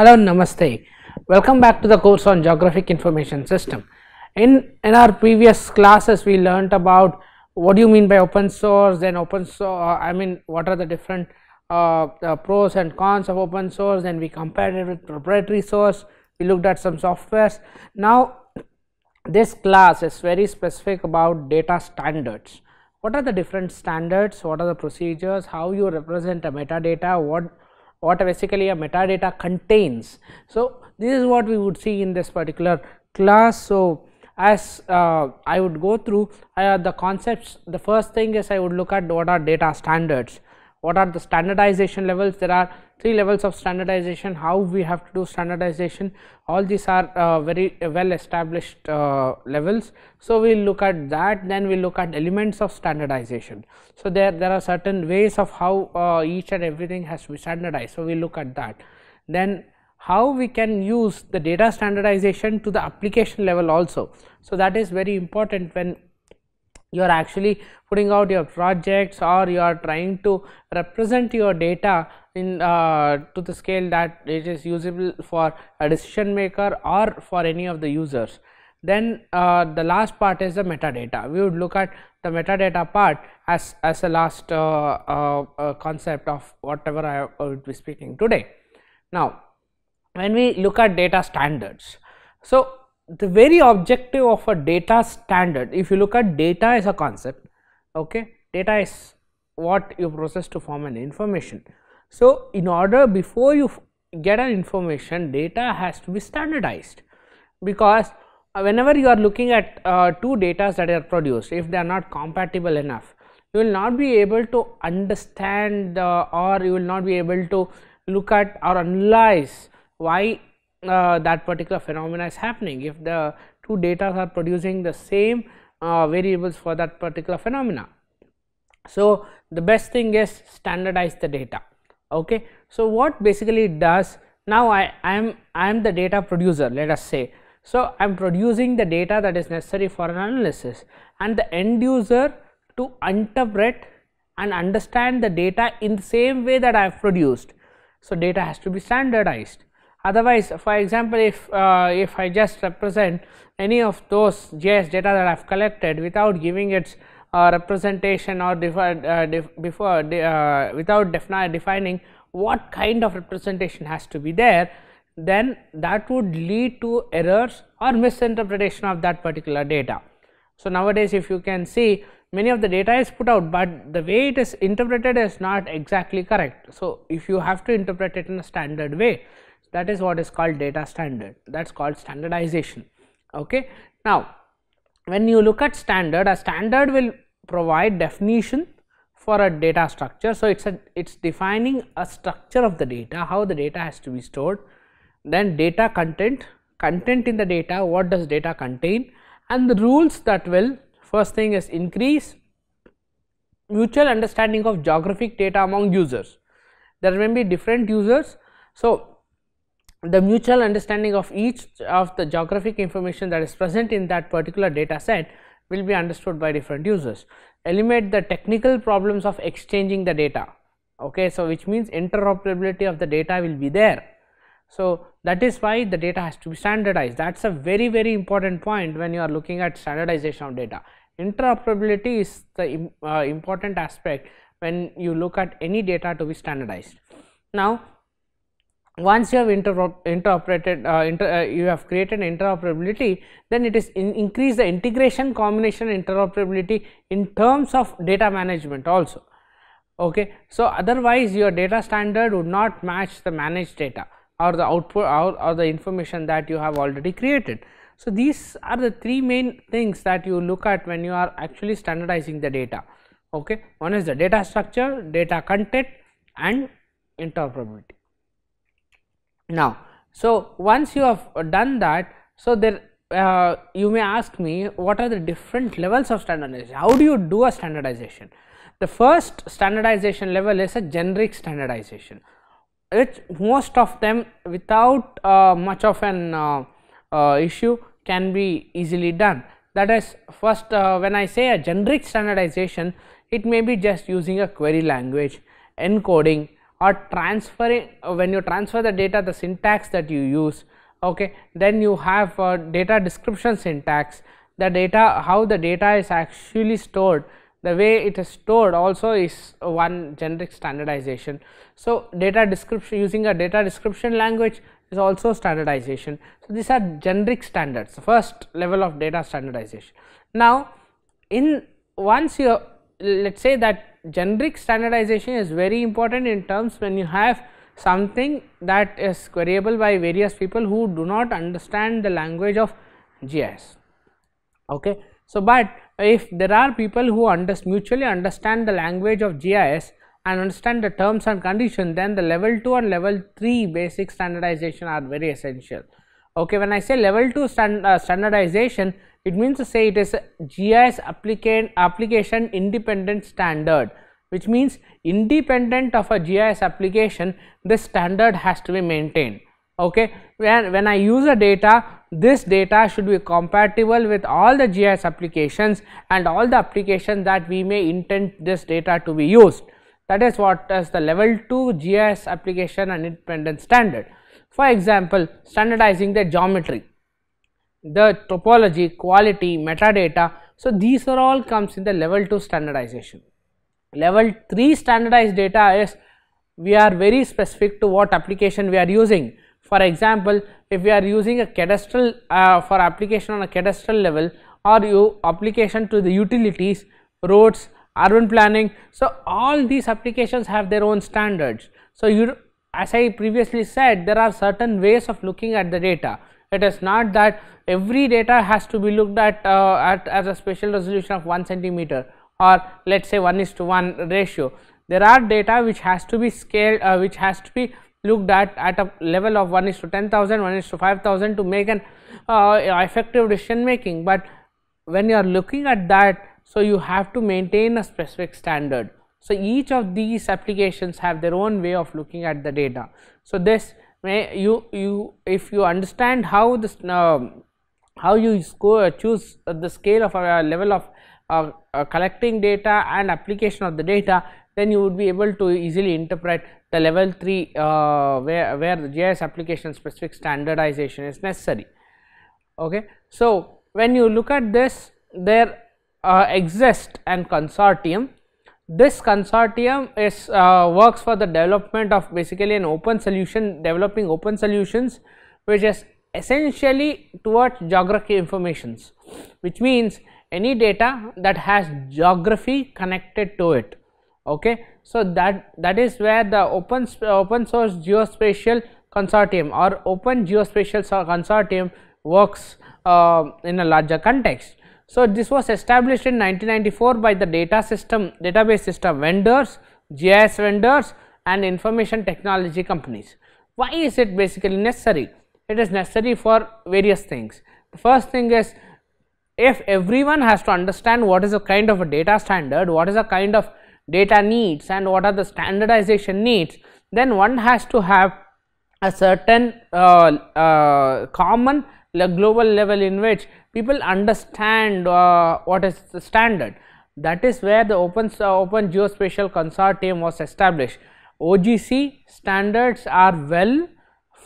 Hello, Namaste. Welcome back to the course on Geographic Information System. In, in our previous classes, we learnt about what do you mean by open source, then open source, I mean what are the different uh, uh, pros and cons of open source, then we compared it with proprietary source, we looked at some softwares. Now, this class is very specific about data standards. What are the different standards, what are the procedures, how you represent a metadata, what what basically a metadata contains. So, this is what we would see in this particular class. So, as uh, I would go through uh, the concepts, the first thing is I would look at what are data standards, what are the standardization levels, there are three levels of standardization, how we have to do standardization, all these are uh, very well established uh, levels. So, we will look at that, then we will look at elements of standardization. So, there, there are certain ways of how uh, each and everything has to be standardized. So, we will look at that. Then how we can use the data standardization to the application level also. So, that is very important when you are actually putting out your projects or you are trying to represent your data in uh, to the scale that it is usable for a decision maker or for any of the users. Then uh, the last part is the metadata. We would look at the metadata part as, as a last uh, uh, uh concept of whatever I will be speaking today. Now, when we look at data standards, so the very objective of a data standard if you look at data as a concept okay data is what you process to form an information. So in order before you get an information data has to be standardized. Because uh, whenever you are looking at uh, two data that are produced if they are not compatible enough you will not be able to understand uh, or you will not be able to look at or analyze why uh, that particular phenomena is happening if the two data are producing the same uh, variables for that particular phenomena. So, the best thing is standardize the data. Okay. So, what basically it does now I am I am the data producer let us say. So, I am producing the data that is necessary for an analysis and the end user to interpret and understand the data in the same way that I have produced. So, data has to be standardized otherwise for example if uh, if I just represent any of those GIS data that I have collected without giving its uh, representation or uh, before uh, without defining what kind of representation has to be there then that would lead to errors or misinterpretation of that particular data. So, nowadays if you can see many of the data is put out, but the way it is interpreted is not exactly correct. So, if you have to interpret it in a standard way that is what is called data standard that is called standardization. Okay. Now, when you look at standard a standard will provide definition for a data structure. So, it is it is defining a structure of the data how the data has to be stored then data content content in the data what does data contain and the rules that will first thing is increase mutual understanding of geographic data among users. There may be different users. So, the mutual understanding of each of the geographic information that is present in that particular data set will be understood by different users. Eliminate the technical problems of exchanging the data, okay. So, which means interoperability of the data will be there. So, that is why the data has to be standardized that is a very very important point when you are looking at standardization of data. Interoperability is the uh, important aspect when you look at any data to be standardized. Now, once you have interoperated uh, inter, uh, you have created interoperability then it is in increase the integration combination interoperability in terms of data management also. Okay? So otherwise your data standard would not match the managed data or the output or, or the information that you have already created. So these are the three main things that you look at when you are actually standardizing the data. Okay? One is the data structure data content and interoperability now, so once you have done that, so there uh, you may ask me what are the different levels of standardization, how do you do a standardization? The first standardization level is a generic standardization, which most of them without uh, much of an uh, uh issue can be easily done. That is first uh, when I say a generic standardization, it may be just using a query language, encoding or transferring uh, when you transfer the data the syntax that you use okay then you have uh, data description syntax the data how the data is actually stored the way it is stored also is one generic standardization. So, data description using a data description language is also standardization. So, these are generic standards first level of data standardization. Now, in once you let us say that generic standardization is very important in terms when you have something that is queryable by various people who do not understand the language of GIS. Okay. So, but if there are people who under, mutually understand the language of GIS and understand the terms and conditions then the level 2 and level 3 basic standardization are very essential. Okay, when I say level 2 stand, uh, standardization it means to say it is a GIS application, application independent standard which means independent of a GIS application this standard has to be maintained. Okay, when, when I use a data this data should be compatible with all the GIS applications and all the applications that we may intend this data to be used. That is what is the level 2 GIS application and independent standard. For example, standardizing the geometry, the topology, quality, metadata. So, these are all comes in the level 2 standardization. Level 3 standardized data is we are very specific to what application we are using for example, if we are using a cadastral uh, for application on a cadastral level or you application to the utilities, roads, urban planning. So, all these applications have their own standards. So, you as I previously said there are certain ways of looking at the data. It is not that every data has to be looked at, uh, at as a spatial resolution of 1 centimeter or let us say 1 is to 1 ratio. There are data which has to be scaled, uh, which has to be looked at at a level of 1 is to 10,000, 1 is to 5000 to make an uh, effective decision making, but when you are looking at that, so you have to maintain a specific standard. So, each of these applications have their own way of looking at the data. So, this may you you if you understand how this uh, how you score choose the scale of a level of uh, uh, collecting data and application of the data then you would be able to easily interpret the level 3 uh, where, where the GIS application specific standardization is necessary. Okay. So, when you look at this there uh, exists an consortium this consortium is uh, works for the development of basically an open solution developing open solutions which is essentially towards geography informations which means any data that has geography connected to it. Okay? So that that is where the open open source geospatial consortium or open geospatial consortium works uh, in a larger context so this was established in 1994 by the data system database system vendors gis vendors and information technology companies. Why is it basically necessary? It is necessary for various things. The first thing is if everyone has to understand what is a kind of a data standard what is a kind of data needs and what are the standardization needs, then one has to have a certain uh, uh, common global level in which people understand uh, what is the standard. That is where the open, open geospatial consortium was established. OGC standards are well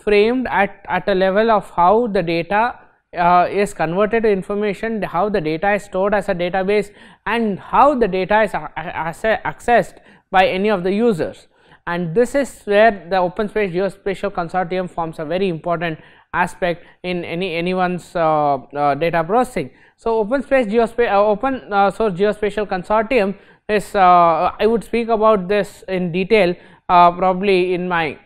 framed at, at a level of how the data uh, is converted to information, how the data is stored as a database and how the data is accessed by any of the users. And this is where the open space geospatial consortium forms a very important aspect in any anyone's uh, uh, data processing. So, open space geospace uh, open uh, source geospatial consortium is uh, I would speak about this in detail probably in my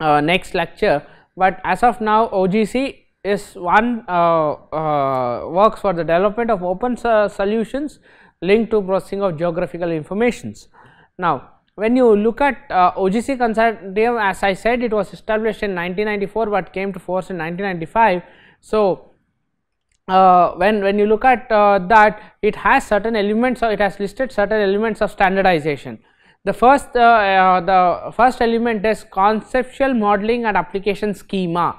next lecture, but as of now OGC is one uh, uh, works for the development of open solutions linked to processing of geographical informations. Now, when you look at uh, OGC consortium as I said it was established in 1994, but came to force in 1995. So, uh, when when you look at uh, that it has certain elements or it has listed certain elements of standardization. The first uh, the first element is conceptual modeling and application schema.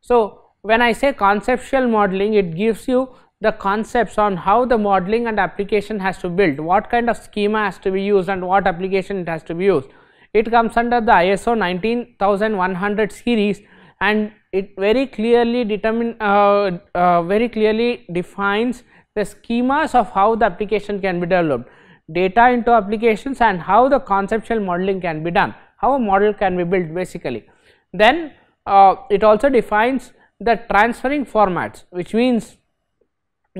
So, when I say conceptual modeling it gives you the concepts on how the modeling and application has to build what kind of schema has to be used and what application it has to be used. It comes under the ISO 19100 series and it very clearly determine uh, uh, very clearly defines the schemas of how the application can be developed data into applications and how the conceptual modeling can be done how a model can be built basically. Then uh, it also defines the transferring formats which means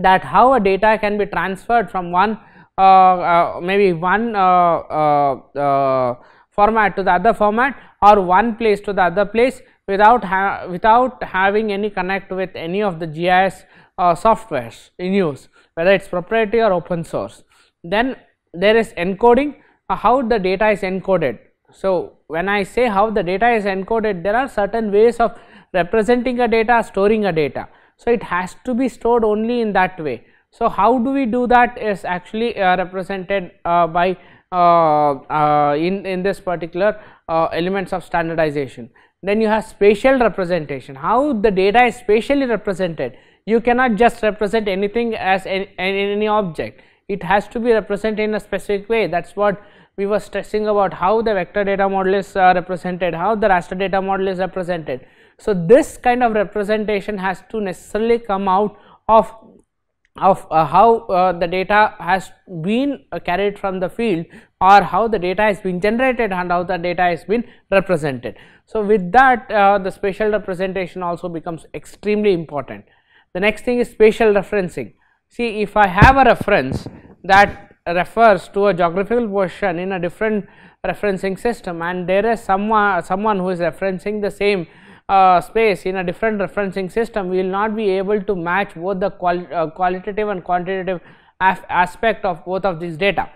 that how a data can be transferred from one uh, uh, maybe one uh, format to the other format or one place to the other place without ha without having any connect with any of the GIS uh, softwares in use whether it is proprietary or open source. Then there is encoding uh, how the data is encoded. So, when I say how the data is encoded there are certain ways of representing a data storing a data. So, it has to be stored only in that way. So, how do we do that is actually uh, represented uh, by uh, in, in this particular elements of standardization. Then you have spatial representation, how the data is spatially represented. You cannot just represent anything as any, any object, it has to be represented in a specific way that is what we were stressing about how the vector data model is uh, represented, how the raster data model is represented. So, this kind of representation has to necessarily come out of of uh, how uh, the data has been uh, carried from the field or how the data has been generated and how the data has been represented. So, with that uh, the spatial representation also becomes extremely important. The next thing is spatial referencing. See if I have a reference that refers to a geographical position in a different referencing system and there is someone someone who is referencing the same uh, space in a different referencing system, we will not be able to match both the quali uh, qualitative and quantitative aspect of both of these data.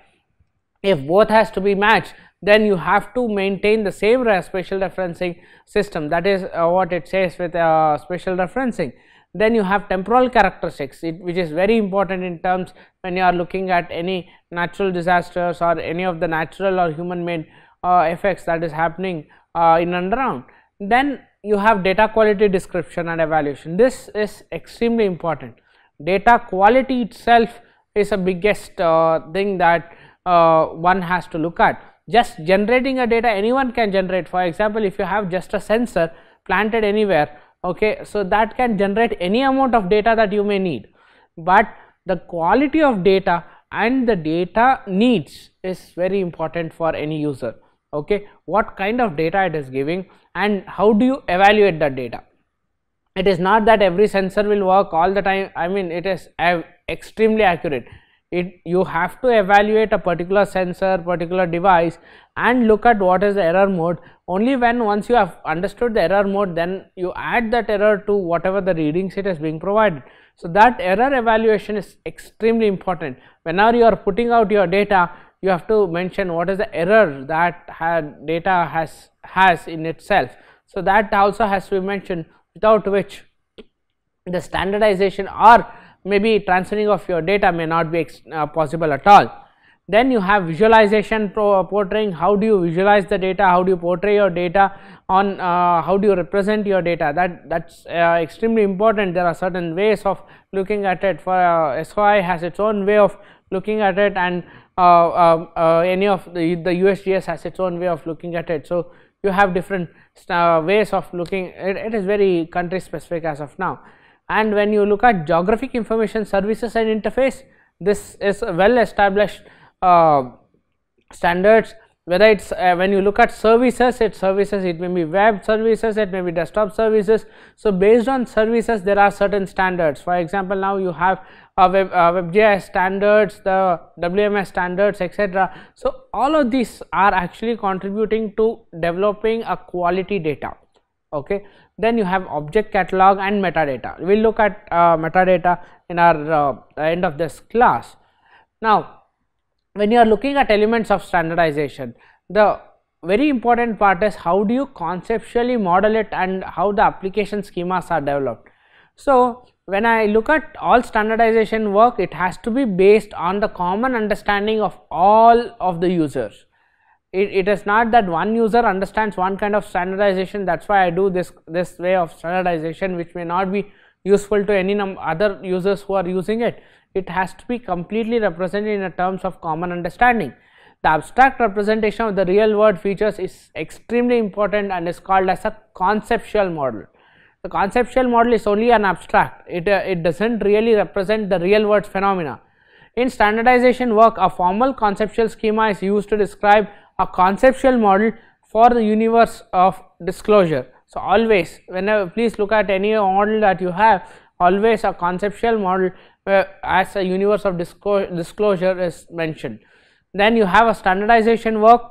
If both has to be matched, then you have to maintain the same spatial referencing system that is uh, what it says with uh, spatial referencing. Then you have temporal characteristics it, which is very important in terms when you are looking at any natural disasters or any of the natural or human made uh, effects that is happening uh, in and around. Then you have data quality description and evaluation. This is extremely important. Data quality itself is a biggest uh, thing that uh, one has to look at. Just generating a data anyone can generate. For example, if you have just a sensor planted anywhere, okay, so that can generate any amount of data that you may need. But the quality of data and the data needs is very important for any user okay what kind of data it is giving and how do you evaluate that data? It is not that every sensor will work all the time. I mean it is extremely accurate. It you have to evaluate a particular sensor particular device and look at what is the error mode. Only when once you have understood the error mode then you add that error to whatever the readings it is being provided. So that error evaluation is extremely important. Whenever you are putting out your data you have to mention what is the error that data has has in itself. So, that also has to be mentioned without which the standardization or maybe transferring of your data may not be uh, possible at all. Then you have visualization portraying how do you visualize the data, how do you portray your data on uh, how do you represent your data that that is uh, extremely important. There are certain ways of looking at it for uh, SOI has its own way of looking at it and any of the, the USGS has its own way of looking at it. So, you have different uh, ways of looking. It, it is very country specific as of now. And when you look at geographic information services and interface this is well established uh, standards. Whether it is uh, when you look at services it services it may be web services it may be desktop services. So based on services there are certain standards. For example now you have uh, web, uh, WebGIS standards, the WMS standards, etc. So, all of these are actually contributing to developing a quality data. Okay. Then you have object catalog and metadata. We will look at uh, metadata in our uh, end of this class. Now, when you are looking at elements of standardization, the very important part is how do you conceptually model it and how the application schemas are developed. So, when I look at all standardization work it has to be based on the common understanding of all of the users. It, it is not that one user understands one kind of standardization that is why I do this, this way of standardization which may not be useful to any other users who are using it. It has to be completely represented in terms of common understanding. the abstract representation of the real world features is extremely important and is called as a conceptual model. The conceptual model is only an abstract, it, uh, it does not really represent the real world phenomena. In standardization work, a formal conceptual schema is used to describe a conceptual model for the universe of discourse. So, always whenever please look at any model that you have always a conceptual model uh, as a universe of discourse is mentioned. Then you have a standardization work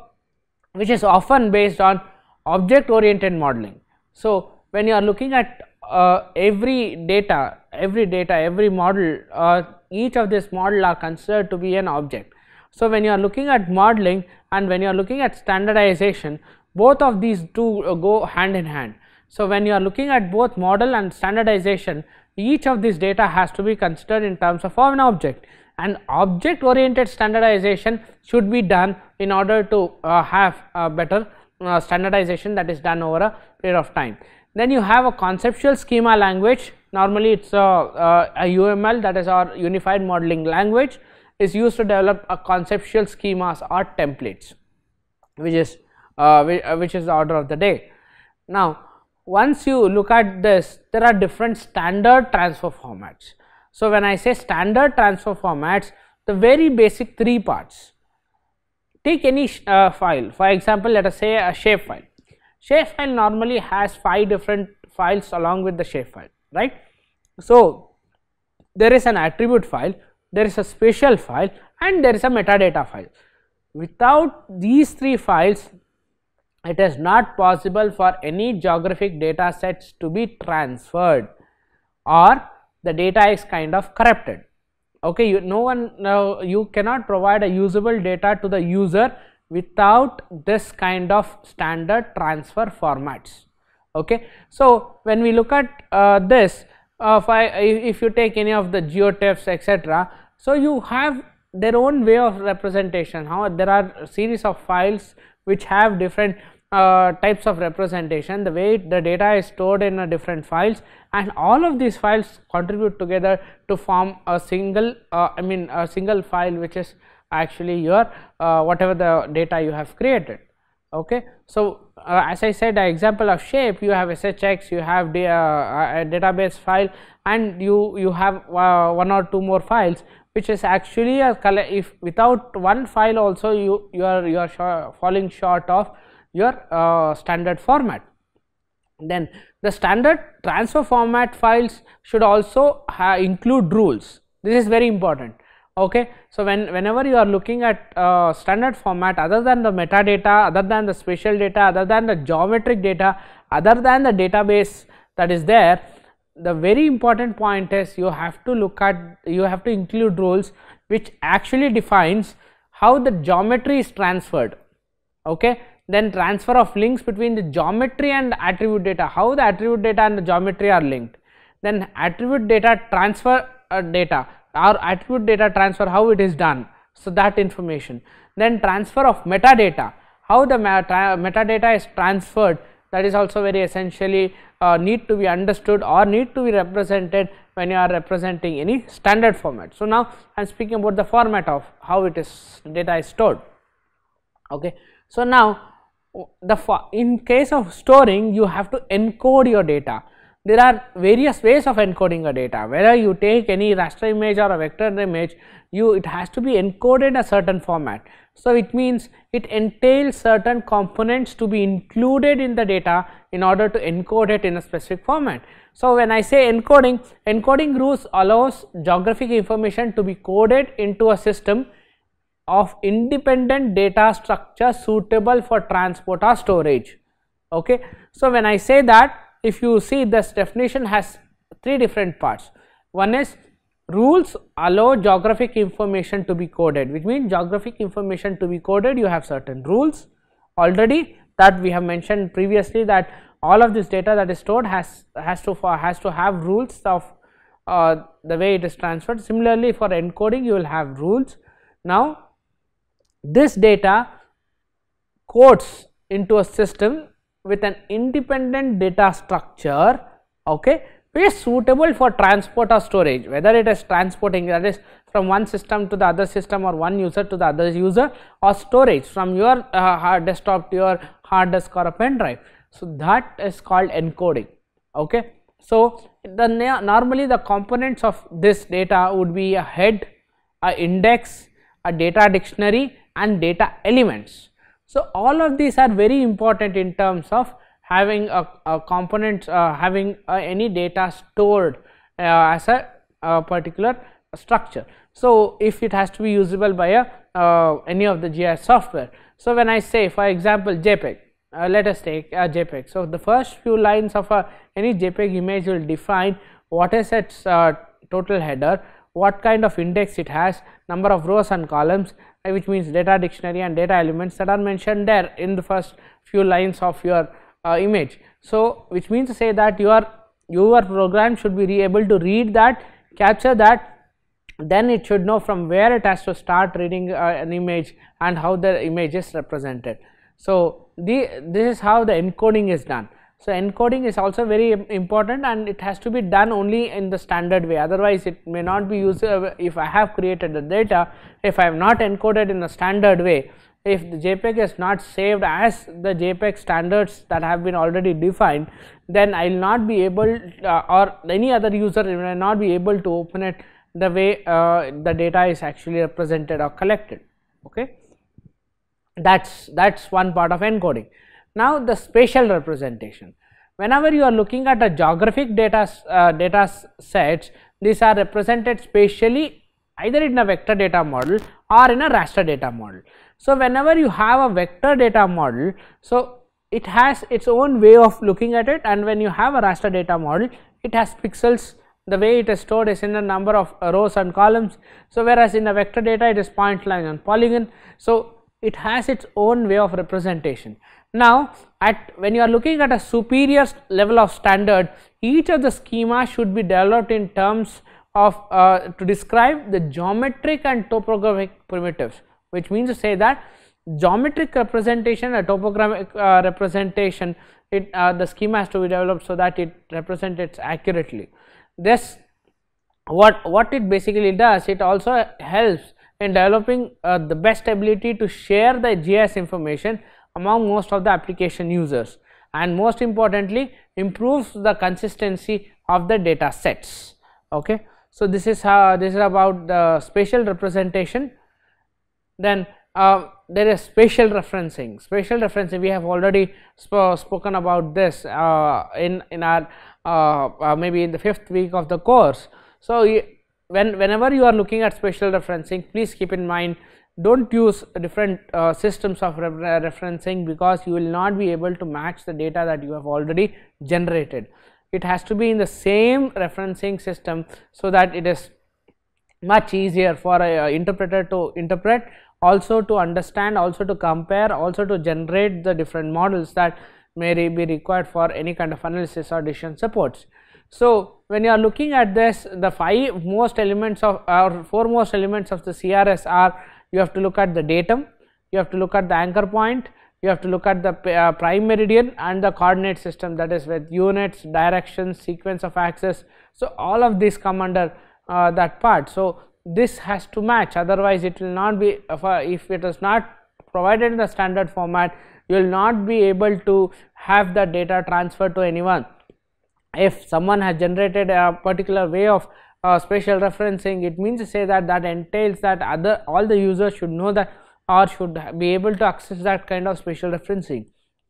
which is often based on object oriented modeling. So, when you are looking at uh, every data, every data, every model, uh, each of this model are considered to be an object. So, when you are looking at modeling and when you are looking at standardization, both of these two uh, go hand in hand. So, when you are looking at both model and standardization, each of these data has to be considered in terms of an object and object oriented standardization should be done in order to uh, have a better uh, standardization that is done over a period of time. Then you have a conceptual schema language normally it is a, a, UML that is our unified modeling language is used to develop a conceptual schemas or templates which is uh, which, uh, which is the order of the day. Now once you look at this there are different standard transfer formats. So when I say standard transfer formats the very basic three parts take any uh, file for example let us say a shape file Shapefile normally has 5 different files along with the shapefile, right. So, there is an attribute file, there is a spatial file and there is a metadata file. Without these 3 files, it is not possible for any geographic data sets to be transferred or the data is kind of corrupted. Okay, you, no one, no, you cannot provide a usable data to the user without this kind of standard transfer formats. Okay? So when we look at uh, this uh, if, I, if you take any of the geotiffs etc so you have their own way of representation. How there are series of files which have different uh, types of representation the way the data is stored in a different files and all of these files contribute together to form a single uh, i mean a single file which is actually your uh, whatever the data you have created. Okay? So uh, as i said an example of shape you have shx you have the, uh, a database file and you you have uh, one or two more files which is actually a if without one file also you you are you are falling short of your uh, standard format. Then the standard transfer format files should also include rules. This is very important okay so when whenever you are looking at uh, standard format other than the metadata other than the spatial data other than the geometric data other than the database that is there the very important point is you have to look at you have to include rules which actually defines how the geometry is transferred. Okay then transfer of links between the geometry and attribute data how the attribute data and the geometry are linked. Then attribute data transfer uh, data our attribute data transfer how it is done so that information then transfer of metadata how the meta metadata is transferred that is also very essentially uh, need to be understood or need to be represented when you are representing any standard format. So, now I am speaking about the format of how it is data is stored. Okay. So, now the in case of storing you have to encode your data there are various ways of encoding a data. Whether you take any raster image or a vector image you it has to be encoded in a certain format. So it means it entails certain components to be included in the data in order to encode it in a specific format. So when i say encoding encoding rules allows geographic information to be coded into a system of independent data structure suitable for transport or storage. Okay? So when i say that if you see this definition has three different parts. One is rules allow geographic information to be coded which means geographic information to be coded you have certain rules. Already that we have mentioned previously that all of this data that is stored has has to has to have rules of uh, the way it is transferred. Similarly for encoding you will have rules. Now this data codes into a system with an independent data structure okay which is suitable for transport or storage whether it is transporting that is from one system to the other system or one user to the other user or storage from your uh, hard desktop to your hard disk or a pen drive. So, that is called encoding okay. So, the normally the components of this data would be a head, a index, a data dictionary and data elements. So, all of these are very important in terms of having a, a component uh, having uh, any data stored uh, as a, a, particular structure. So, if it has to be usable by a uh, any of the GIS software. So, when I say for example JPEG uh, let us take a JPEG. So, the first few lines of a, any JPEG image will define what is its uh, total header, what kind of index it has, number of rows and columns uh, which means data dictionary and data elements that are mentioned there in the first few lines of your uh, image. So, which means to say that your your program should be able to read that, capture that, then it should know from where it has to start reading uh, an image and how the image is represented. So, the this is how the encoding is done. So, encoding is also very important and it has to be done only in the standard way. Otherwise it may not be used uh, if I have created the data if I have not encoded in a standard way if the JPEG is not saved as the JPEG standards that have been already defined then I will not be able uh, or any other user will not be able to open it the way uh, the data is actually represented or collected. Okay? That's that's one part of encoding now the spatial representation. Whenever you are looking at a geographic data uh, data sets these are represented spatially either in a vector data model or in a raster data model. So whenever you have a vector data model so it has its own way of looking at it and when you have a raster data model it has pixels the way it is stored is in a number of rows and columns. So whereas in a vector data it is point line and polygon. So it has its own way of representation. Now, at when you are looking at a superior level of standard, each of the schema should be developed in terms of uh, to describe the geometric and topographic primitives, which means to say that geometric representation and topographic uh, representation, it uh, the schema has to be developed so that it represents accurately. This what what it basically does, it also helps in developing uh, the best ability to share the GIS information among most of the application users and most importantly improves the consistency of the data sets. Okay? So this is how this is about the spatial representation. Then uh, there is spatial referencing. Spatial referencing we have already sp spoken about this uh, in in our uh, uh maybe in the fifth week of the course. So when whenever you are looking at spatial referencing please keep in mind do not use different uh, systems of referencing because you will not be able to match the data that you have already generated. It has to be in the same referencing system so that it is much easier for a uh, interpreter to interpret also to understand also to compare also to generate the different models that may be required for any kind of analysis or decision supports. So, when you are looking at this the five most elements of or four most elements of the CRS are you have to look at the datum, you have to look at the anchor point, you have to look at the uh, prime meridian and the coordinate system that is with units, directions, sequence of axis. So, all of these come under uh, that part. So, this has to match otherwise it will not be if, uh, if it is not provided in the standard format you will not be able to have the data transferred to anyone if someone has generated a particular way of uh, spatial referencing it means to say that that entails that other all the users should know that or should be able to access that kind of spatial referencing.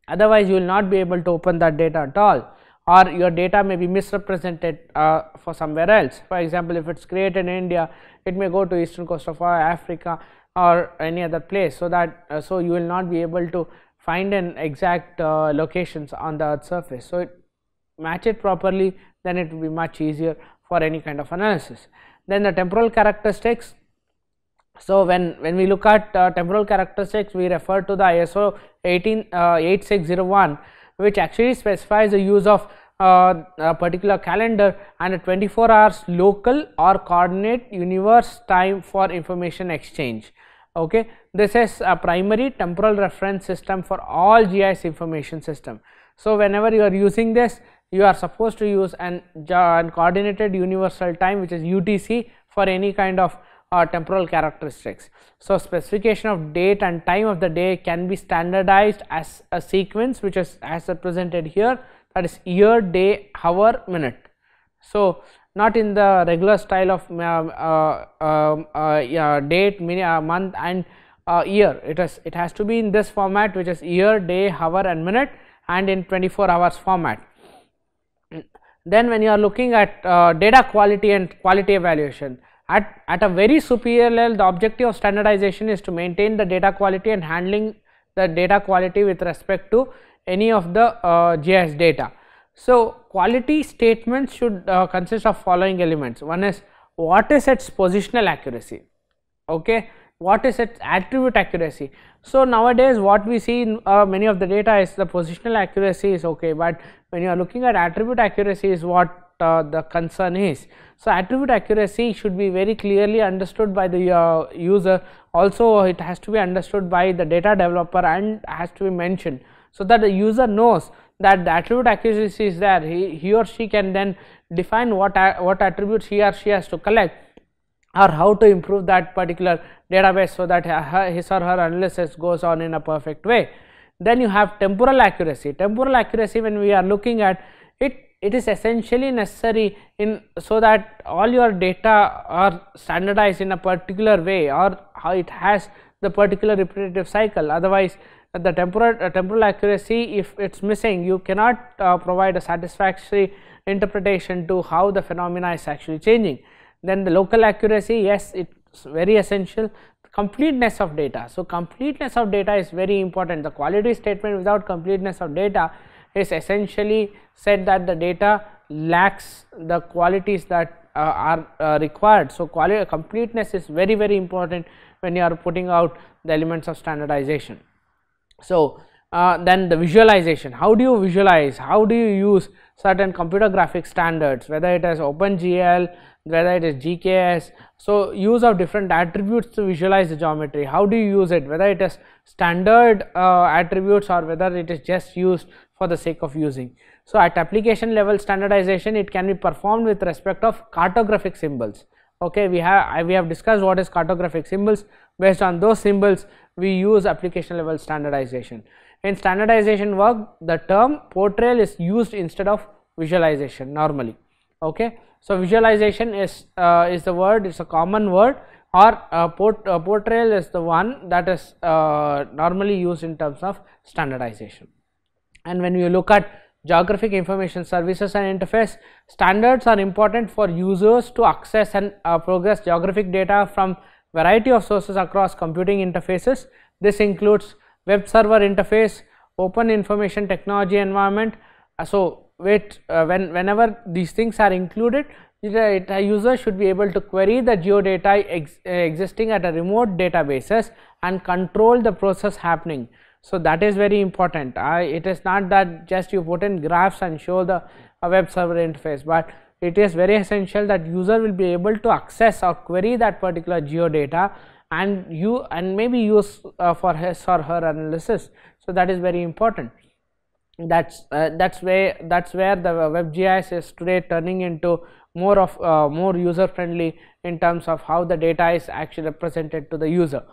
Otherwise you will not be able to open that data at all. Or your data may be misrepresented uh, for somewhere else. For example if it is created in India it may go to eastern coast of Africa or any other place. So that uh, so you will not be able to find an exact uh, locations on the earth surface. So it match it properly then it will be much easier for any kind of analysis. Then the temporal characteristics. So, when, when we look at uh, temporal characteristics we refer to the ISO 18 uh, 8601 which actually specifies the use of uh, a particular calendar and a 24 hours local or coordinate universe time for information exchange. Okay. This is a primary temporal reference system for all GIS information system. So, whenever you are using this you are supposed to use an, coordinated universal time which is UTC for any kind of uh, temporal characteristics. So, specification of date and time of the day can be standardized as a sequence which is as represented here that is year, day, hour, minute. So, not in the regular style of uh, uh, um, uh yeah, date, uh, month and uh, year it is it has to be in this format which is year, day, hour and minute and in 24 hours format. Then when you are looking at data quality and quality evaluation at, at a very superior level the objective of standardization is to maintain the data quality and handling the data quality with respect to any of the uh, GIS data. So, quality statements should uh, consist of following elements. One is what is its positional accuracy, okay? What is its attribute accuracy. So, nowadays what we see in uh, many of the data is the positional accuracy is okay, but when you are looking at attribute accuracy is what uh, the concern is. So, attribute accuracy should be very clearly understood by the uh, user also it has to be understood by the data developer and has to be mentioned. So, that the user knows that the attribute accuracy is there he, he or she can then define what, what attributes he or she has to collect or how to improve that particular database so that his or her analysis goes on in a perfect way. Then you have temporal accuracy, temporal accuracy when we are looking at it it is essentially necessary in so that all your data are standardized in a particular way or how it has the particular repetitive cycle otherwise the temporal uh, temporal accuracy if it is missing you cannot uh, provide a satisfactory interpretation to how the phenomena is actually changing. Then the local accuracy yes it very essential completeness of data. So, completeness of data is very important the quality statement without completeness of data is essentially said that the data lacks the qualities that uh, are uh, required. So, quality completeness is very very important when you are putting out the elements of standardization. So, uh, then the visualization, how do you visualize, how do you use certain computer graphic standards whether it is OpenGL, whether it is GKS. So, use of different attributes to visualize the geometry, how do you use it whether it is standard uh, attributes or whether it is just used for the sake of using. So, at application level standardization it can be performed with respect of cartographic symbols. Okay, we have we have discussed what is cartographic symbols based on those symbols we use application level standardization. In standardization work the term portrayal is used instead of visualization normally. Okay. So, visualization is uh, is the word it's a common word or uh, port, uh, portrayal is the one that is uh, normally used in terms of standardization. And when you look at geographic information services and interface standards are important for users to access and uh, progress geographic data from variety of sources across computing interfaces. This includes web server interface, open information technology environment. Uh, so, with, uh, when, whenever these things are included, a user should be able to query the geodata ex, uh, existing at a remote databases and control the process happening. So, that is very important. it is not that just you put in graphs and show the web server interface, but it is very essential that user will be able to access or query that particular geodata and you and maybe use uh, for his or her analysis. So, that is very important that's uh, that's where that's where the WebGIS is today turning into more of uh, more user friendly in terms of how the data is actually represented to the user.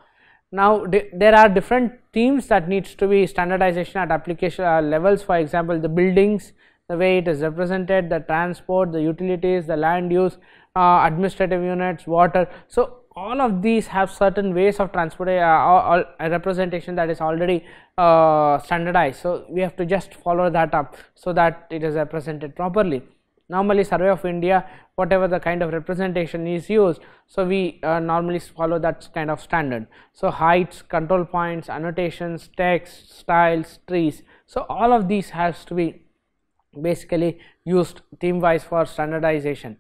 Now there are different themes that needs to be standardization at application uh, levels for example the buildings the way it is represented the transport the utilities the land use uh, administrative units water so all of these have certain ways of transport uh, representation that is already uh, standardized. So, we have to just follow that up so that it is represented properly. Normally survey of India whatever the kind of representation is used. So, we uh, normally follow that kind of standard. So, heights, control points, annotations, text, styles, trees. So, all of these has to be basically used theme wise for standardization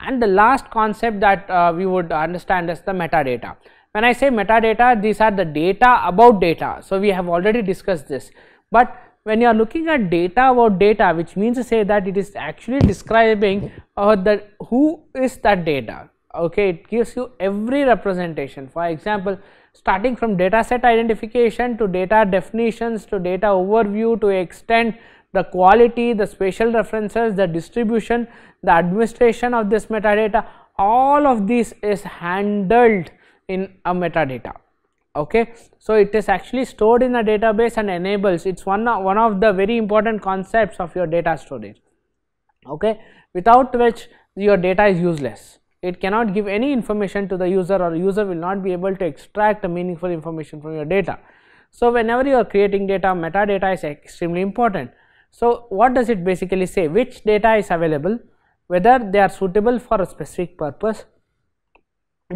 and the last concept that uh, we would understand is the metadata. When I say metadata, these are the data about data. So, we have already discussed this, but when you are looking at data about data which means to say that it is actually describing uh, the who is that data okay it gives you every representation for example starting from data set identification to data definitions to data overview to extent the quality, the spatial references, the distribution, the administration of this metadata all of this is handled in a metadata. Okay? So it is actually stored in a database and enables it's one one of the very important concepts of your data storage. Okay? Without which your data is useless. It cannot give any information to the user or user will not be able to extract meaningful information from your data. So whenever you are creating data metadata is extremely important. So what does it basically say? Which data is available whether they are suitable for a specific purpose.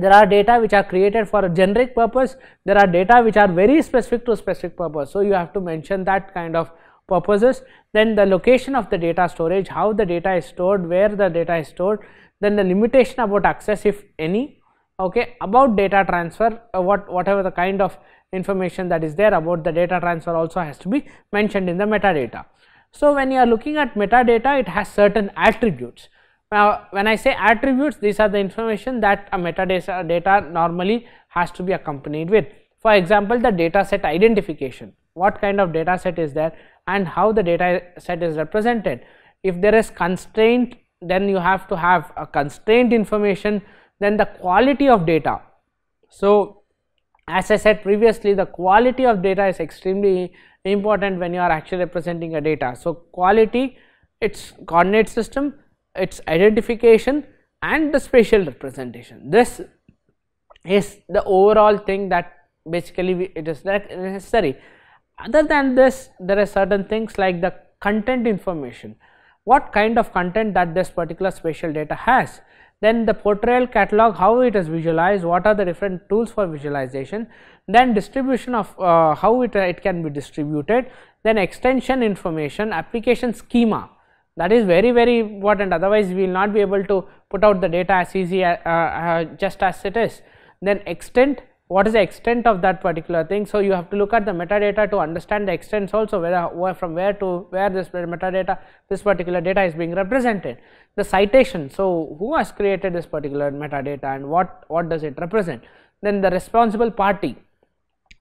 There are data which are created for a generic purpose. There are data which are very specific to a specific purpose. So you have to mention that kind of purposes. Then the location of the data storage how the data is stored where the data is stored. Then the limitation about access if any. Okay about data transfer uh, what whatever the kind of information that is there about the data transfer also has to be mentioned in the metadata. So when you are looking at metadata it has certain attributes now, when I say attributes, these are the information that a metadata data normally has to be accompanied with. For example, the data set identification, what kind of data set is there and how the data set is represented. If there is constraint, then you have to have a constraint information, then the quality of data. So, as I said previously, the quality of data is extremely important when you are actually representing a data. So, quality, its coordinate system, its identification and the spatial representation. This is the overall thing that basically we, it is necessary. Other than this, there are certain things like the content information. What kind of content that this particular spatial data has? Then the portrayal catalog, how it is visualized, what are the different tools for visualization, then distribution of uh, how it, uh, it can be distributed, then extension information, application schema, that is very very important otherwise we will not be able to put out the data as easy uh, uh, just as it is. Then extent what is the extent of that particular thing. So, you have to look at the metadata to understand the extents also whether from where to where this metadata this particular data is being represented. The citation so who has created this particular metadata and what what does it represent. Then the responsible party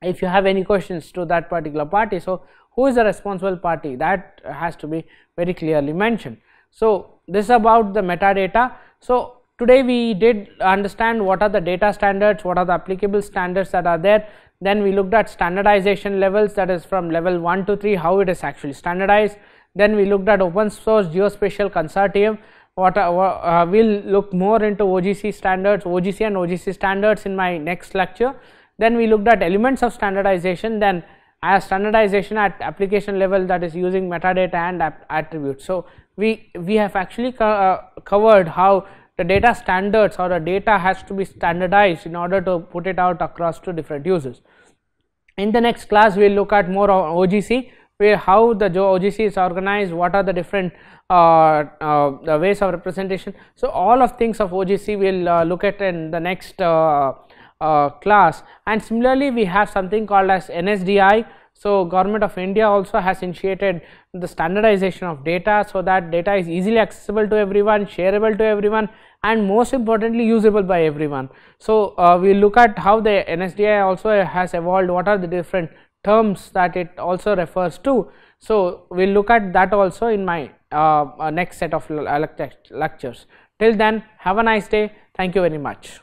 if you have any questions to that particular party. So, who is the responsible party that has to be very clearly mentioned. So, this is about the metadata. So, today we did understand what are the data standards, what are the applicable standards that are there. Then we looked at standardization levels that is from level 1 to 3 how it is actually standardized. Then we looked at open source geospatial consortium what uh, uh, will look more into OGC standards, OGC and OGC standards in my next lecture. Then we looked at elements of standardization then as standardization at application level that is using metadata and attributes. So, we, we have actually co uh, covered how the data standards or the data has to be standardized in order to put it out across to different users. In the next class, we will look at more OGC, where how the OGC is organized, what are the different uh, uh, the ways of representation. So, all of things of OGC we will uh, look at in the next uh, class and similarly we have something called as NSDI. So, government of India also has initiated the standardization of data so that data is easily accessible to everyone, shareable to everyone and most importantly usable by everyone. So, uh, we look at how the NSDI also has evolved, what are the different terms that it also refers to. So, we will look at that also in my uh, uh next set of lectures. Till then have a nice day, thank you very much.